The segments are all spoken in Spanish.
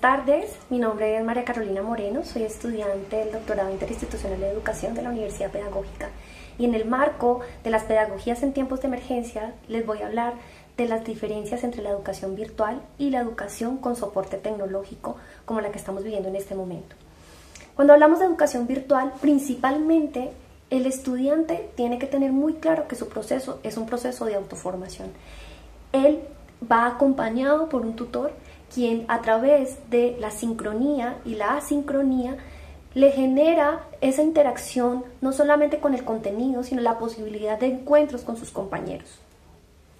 tardes, mi nombre es María Carolina Moreno, soy estudiante del doctorado interinstitucional de educación de la Universidad Pedagógica y en el marco de las pedagogías en tiempos de emergencia les voy a hablar de las diferencias entre la educación virtual y la educación con soporte tecnológico como la que estamos viviendo en este momento. Cuando hablamos de educación virtual, principalmente el estudiante tiene que tener muy claro que su proceso es un proceso de autoformación. Él va acompañado por un tutor quien a través de la sincronía y la asincronía le genera esa interacción no solamente con el contenido, sino la posibilidad de encuentros con sus compañeros.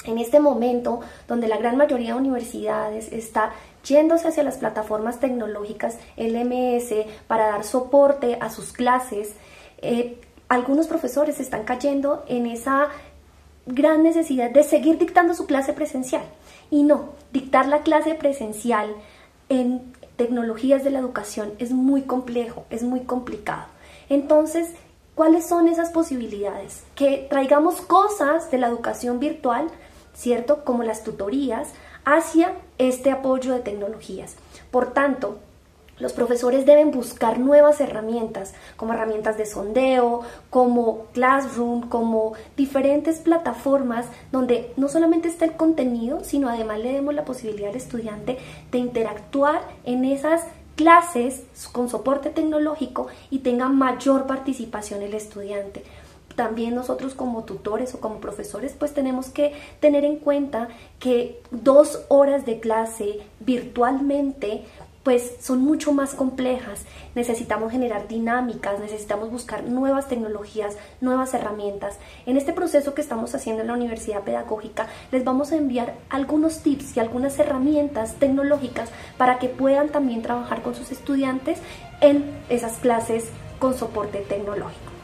En este momento, donde la gran mayoría de universidades está yéndose hacia las plataformas tecnológicas LMS para dar soporte a sus clases, eh, algunos profesores están cayendo en esa gran necesidad de seguir dictando su clase presencial. Y no, dictar la clase presencial en tecnologías de la educación es muy complejo, es muy complicado. Entonces, ¿cuáles son esas posibilidades? Que traigamos cosas de la educación virtual, ¿cierto? Como las tutorías, hacia este apoyo de tecnologías. Por tanto, los profesores deben buscar nuevas herramientas, como herramientas de sondeo, como Classroom, como diferentes plataformas donde no solamente está el contenido, sino además le demos la posibilidad al estudiante de interactuar en esas clases con soporte tecnológico y tenga mayor participación el estudiante. También nosotros como tutores o como profesores pues tenemos que tener en cuenta que dos horas de clase virtualmente pues son mucho más complejas. Necesitamos generar dinámicas, necesitamos buscar nuevas tecnologías, nuevas herramientas. En este proceso que estamos haciendo en la Universidad Pedagógica, les vamos a enviar algunos tips y algunas herramientas tecnológicas para que puedan también trabajar con sus estudiantes en esas clases con soporte tecnológico.